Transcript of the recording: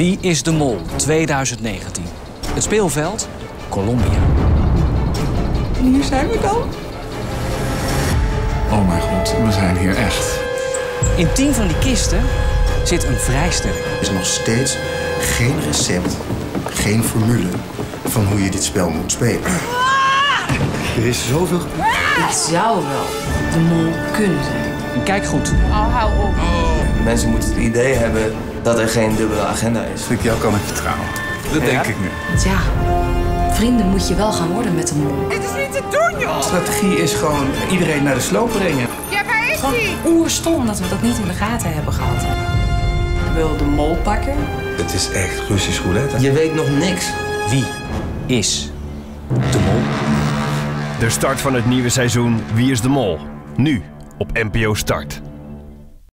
Wie is de Mol 2019? Het speelveld? Colombia. Hier zijn we dan. Oh mijn god, we zijn hier echt. In tien van die kisten zit een vrijstelling. Er is nog steeds geen recept, geen formule van hoe je dit spel moet spelen. Er is zoveel. Het zou wel de mol kunnen zijn. En kijk goed, Oh, hou op. Mensen moeten het idee hebben dat er geen dubbele agenda is. Ik jou kan ik vertrouwen. Dat denk ik nu. Ja, vrienden moet je wel gaan worden met de mol. Dit is niet te doen, joh! strategie is gewoon iedereen naar de sloop brengen. Ja, waar is hij? Oerstom dat we dat niet in de gaten hebben gehad. Wil de mol pakken? Het is echt Russisch roulette. Je weet nog niks. wie is de Mol? De start van het nieuwe seizoen Wie is de Mol? Nu op NPO Start.